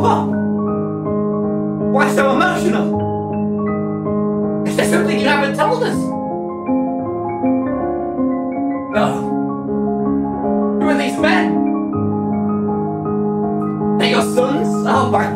what? Why so emotional? Is there something you haven't told us? No. Who are these men? They're your sons? Oh my